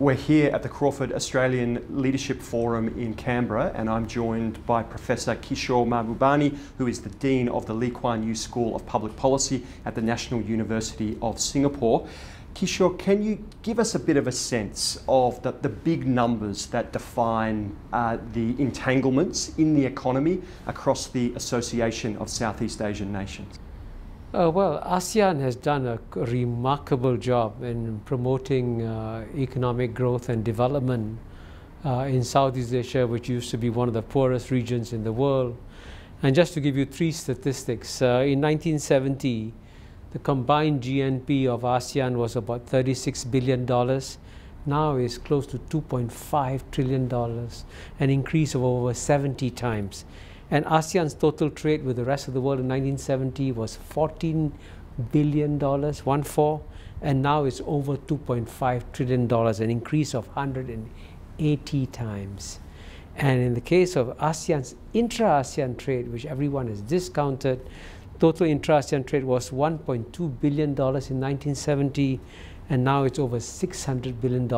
We're here at the Crawford Australian Leadership Forum in Canberra, and I'm joined by Professor Kishore Mahbubani, who is the Dean of the Lee Kuan Yew School of Public Policy at the National University of Singapore. Kishore, can you give us a bit of a sense of the, the big numbers that define uh, the entanglements in the economy across the Association of Southeast Asian Nations? Uh, well, ASEAN has done a remarkable job in promoting uh, economic growth and development uh, in Southeast Asia, which used to be one of the poorest regions in the world. And just to give you three statistics, uh, in 1970, the combined GNP of ASEAN was about $36 billion. Now it's close to $2.5 trillion, an increase of over 70 times. And ASEAN's total trade with the rest of the world in 1970 was 14 billion dollars, one four, and now it's over $2.5 trillion, an increase of 180 times. And in the case of ASEAN's intra-ASEAN trade, which everyone has discounted, total intra-ASEAN trade was $1.2 billion in 1970, and now it's over $600 billion,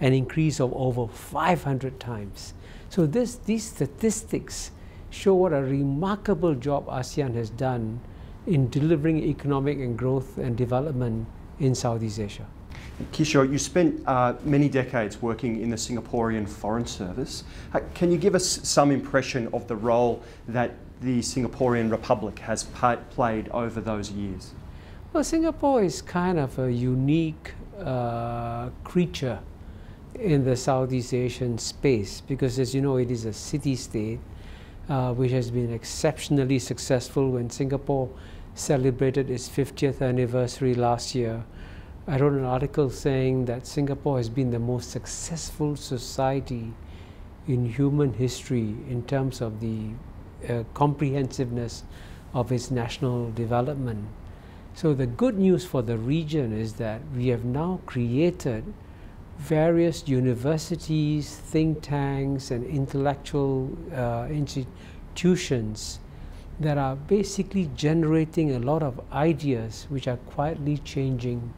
an increase of over 500 times. So this, these statistics show what a remarkable job ASEAN has done in delivering economic and growth and development in Southeast Asia. Kishore, you spent uh, many decades working in the Singaporean Foreign Service. Uh, can you give us some impression of the role that the Singaporean Republic has played over those years? Well, Singapore is kind of a unique uh, creature in the Southeast Asian space because, as you know, it is a city state uh, which has been exceptionally successful when Singapore celebrated its 50th anniversary last year. I wrote an article saying that Singapore has been the most successful society in human history in terms of the uh, comprehensiveness of its national development. So the good news for the region is that we have now created various universities, think tanks, and intellectual uh, institutions that are basically generating a lot of ideas which are quietly changing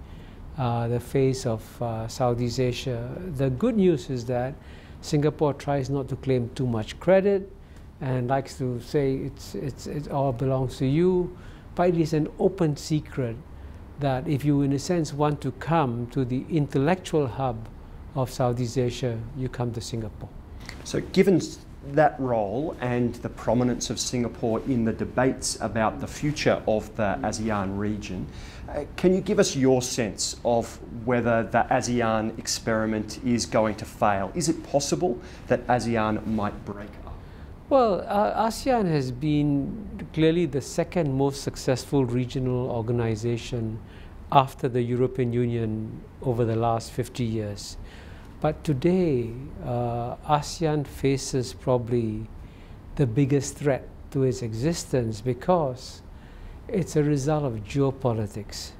uh, the face of uh, Southeast Asia. The good news is that Singapore tries not to claim too much credit and likes to say it's, it's, it all belongs to you, but it is an open secret that if you, in a sense, want to come to the intellectual hub of Southeast Asia, you come to Singapore. So, given that role and the prominence of Singapore in the debates about the future of the ASEAN region, uh, can you give us your sense of whether the ASEAN experiment is going to fail? Is it possible that ASEAN might break? Well, uh, ASEAN has been clearly the second most successful regional organization after the European Union over the last 50 years. But today, uh, ASEAN faces probably the biggest threat to its existence because it's a result of geopolitics.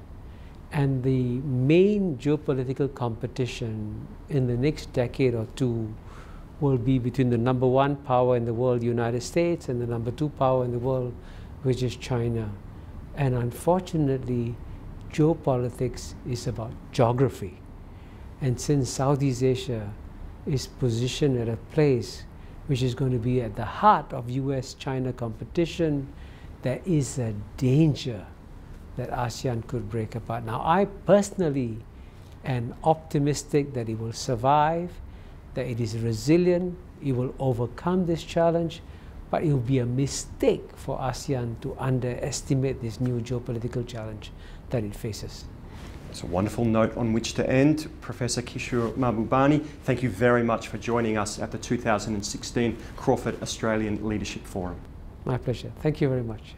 And the main geopolitical competition in the next decade or two will be between the number one power in the world, United States, and the number two power in the world, which is China. And unfortunately, geopolitics is about geography. And since Southeast Asia is positioned at a place which is going to be at the heart of US China competition, there is a danger that ASEAN could break apart. Now, I personally am optimistic that it will survive that it is resilient, it will overcome this challenge, but it will be a mistake for ASEAN to underestimate this new geopolitical challenge that it faces. It's a wonderful note on which to end. Professor Kishore Mahbubani, thank you very much for joining us at the 2016 Crawford Australian Leadership Forum. My pleasure. Thank you very much.